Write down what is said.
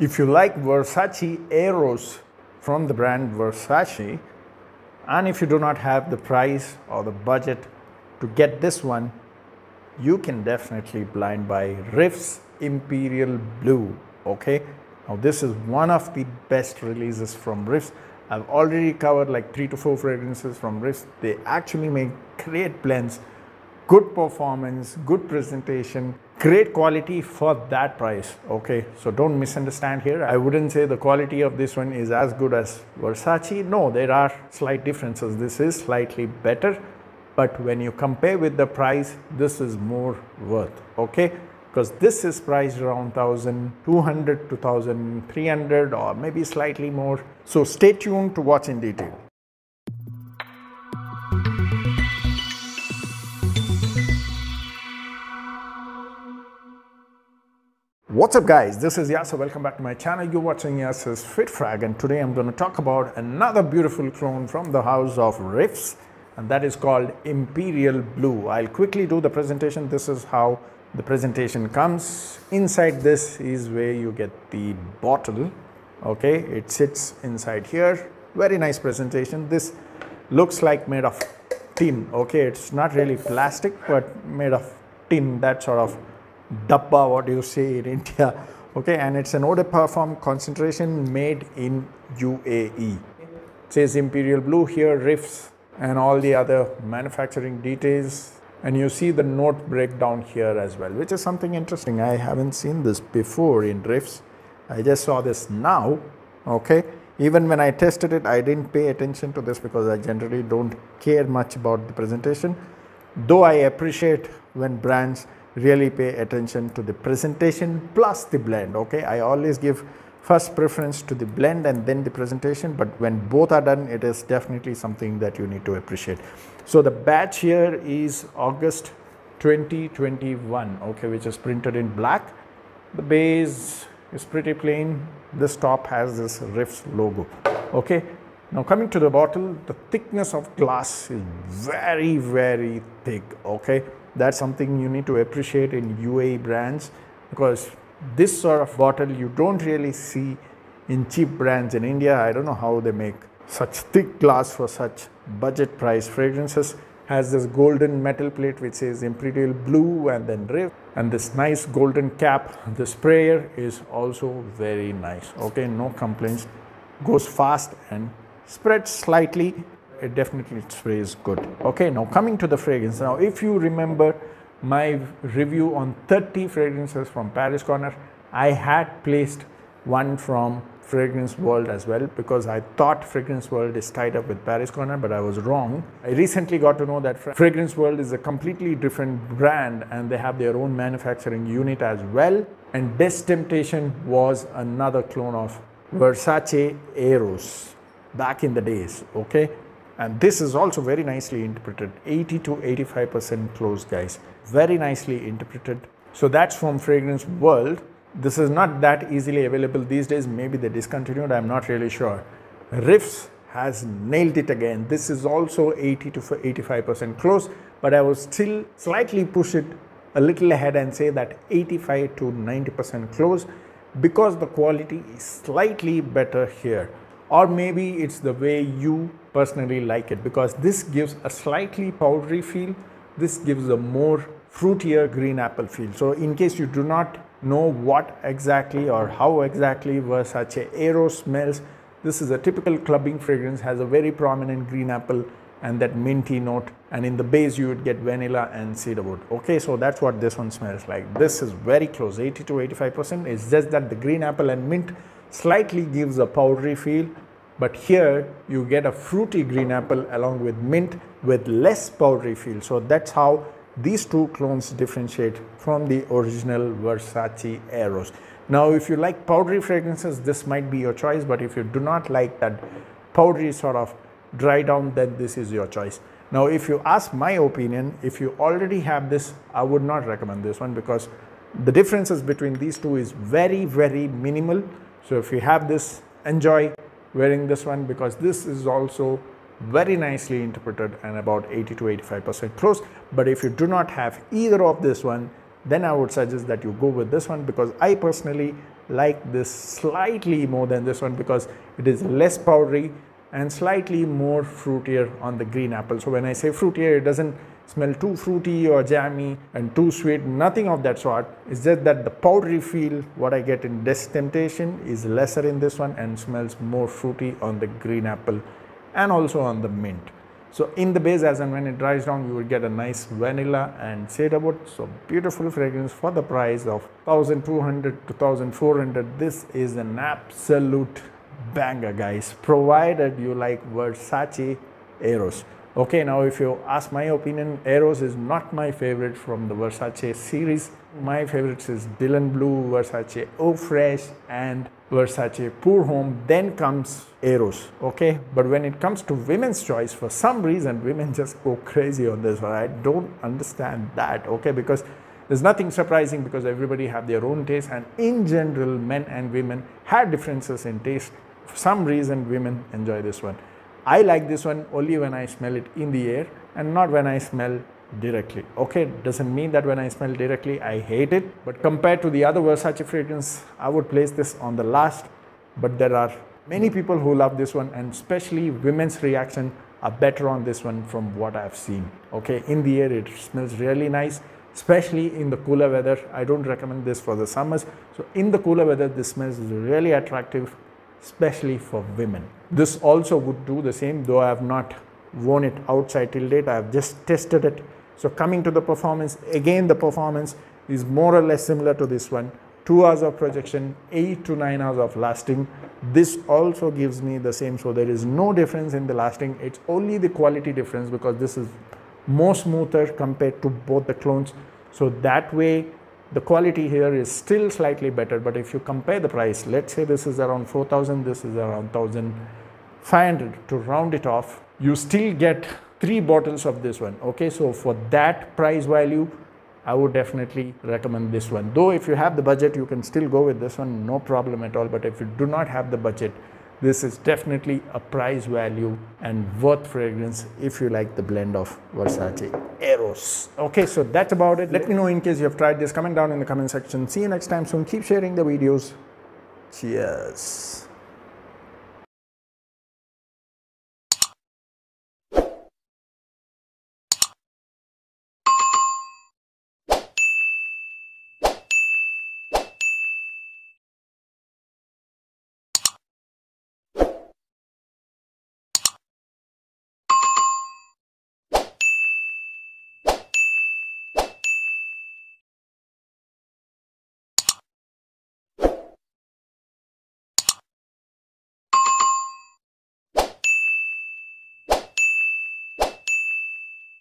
If you like Versace Eros from the brand Versace, and if you do not have the price or the budget to get this one, you can definitely blind buy Riff's Imperial Blue. Okay, now this is one of the best releases from Riffs. I've already covered like three to four fragrances from Riffs. They actually make great blends, good performance, good presentation, great quality for that price. Okay, so don't misunderstand here. I wouldn't say the quality of this one is as good as Versace. No, there are slight differences. This is slightly better, but when you compare with the price, this is more worth. Okay because this is priced around 1200 to 1300 or maybe slightly more. So stay tuned to watch in detail. What's up guys, this is Yaser, welcome back to my channel. You're watching Yaser's FitFrag and today I'm going to talk about another beautiful clone from the house of Riffs and that is called Imperial Blue. I'll quickly do the presentation. This is how the presentation comes. Inside this is where you get the bottle okay? It sits inside here. Very nice presentation. This looks like made of tin okay? It's not really plastic but made of tin that sort of dabba what do you say in india okay? And it's an eau de parfum concentration made in uae it says imperial blue here riffs and all the other manufacturing details. And you see the note breakdown here as well which is something interesting. I haven't seen this before in riffs. I just saw this now okay? Even when i tested it i didn't pay attention to this because i generally don't care much about the presentation. Though i appreciate when brands really pay attention to the presentation plus the blend okay? I always give first preference to the blend and then the presentation but when both are done it is definitely something that you need to appreciate. So the batch here is august 2021 okay which is printed in black. The base is pretty plain. This top has this riffs logo okay? Now coming to the bottle the thickness of glass is very very thick okay that's something you need to appreciate in UAE brands because this sort of bottle you don't really see in cheap brands in India. I don't know how they make such thick glass for such budget price fragrances. Has this golden metal plate which says Imperial Blue and then Riff and this nice golden cap. The sprayer is also very nice. Okay, no complaints. Goes fast and spreads slightly. It definitely sprays good. Okay, now coming to the fragrance. Now, if you remember my review on 30 fragrances from Paris Corner, I had placed one from Fragrance World as well because I thought Fragrance World is tied up with Paris Corner, but I was wrong. I recently got to know that Fragrance World is a completely different brand and they have their own manufacturing unit as well. And Best Temptation was another clone of Versace Eros back in the days, okay? And this is also very nicely interpreted 80 to 85% close, guys. Very nicely interpreted. So that's from Fragrance World. This is not that easily available these days. Maybe they discontinued, I'm not really sure. Riffs has nailed it again. This is also 80 to 85% close, but I will still slightly push it a little ahead and say that 85 to 90% close because the quality is slightly better here or maybe it's the way you personally like it because this gives a slightly powdery feel. This gives a more fruitier green apple feel. So in case you do not know what exactly or how exactly Versace Eros smells this is a typical clubbing fragrance has a very prominent green apple and that minty note and in the base you would get vanilla and cedarwood. Okay so that's what this one smells like. This is very close 80 to 85 percent. It's just that the green apple and mint slightly gives a powdery feel but here you get a fruity green apple along with mint with less powdery feel so that's how these two clones differentiate from the original Versace Eros. Now if you like powdery fragrances this might be your choice but if you do not like that powdery sort of dry down then this is your choice. Now if you ask my opinion if you already have this I would not recommend this one because the differences between these two is very very minimal so if you have this enjoy wearing this one because this is also very nicely interpreted and about 80 to 85% close but if you do not have either of this one then I would suggest that you go with this one because I personally like this slightly more than this one because it is less powdery and slightly more fruitier on the green apple. So when I say fruitier, it doesn't smell too fruity or jammy and too sweet, nothing of that sort. It's just that the powdery feel, what I get in Death's Temptation is lesser in this one and smells more fruity on the green apple and also on the mint. So in the base as and when it dries down, you will get a nice vanilla and cedarwood. So beautiful fragrance for the price of 1200 to 1400. This is an absolute banger guys, provided you like Versace Eros. Okay, now if you ask my opinion, Eros is not my favorite from the Versace series. My favorites is Dylan Blue, Versace Eau Fraiche and Versace Pour Homme. Then comes Eros, okay? But when it comes to women's choice, for some reason, women just go crazy on this one. I don't understand that, okay? Because there's nothing surprising because everybody have their own taste and in general, men and women have differences in taste. For some reason, women enjoy this one. I like this one only when I smell it in the air and not when I smell directly. Okay, doesn't mean that when I smell directly I hate it, but compared to the other Versace fragrance, I would place this on the last. But there are many people who love this one and especially women's reaction are better on this one from what I've seen. Okay, in the air it smells really nice, especially in the cooler weather. I don't recommend this for the summers. So in the cooler weather, this smells really attractive especially for women. This also would do the same, though I have not worn it outside till date. I have just tested it. So coming to the performance, again the performance is more or less similar to this one. 2 hours of projection, 8 to 9 hours of lasting. This also gives me the same, so there is no difference in the lasting. It's only the quality difference because this is more smoother compared to both the clones. So that way the quality here is still slightly better but if you compare the price let's say this is around 4000 this is around 1500 to round it off you still get three bottles of this one okay? So for that price value i would definitely recommend this one. Though if you have the budget you can still go with this one no problem at all. But if you do not have the budget this is definitely a price value and worth fragrance if you like the blend of Versace Okay, so that's about it. Let me know in case you have tried this. Comment down in the comment section. See you next time soon. Keep sharing the videos. Cheers.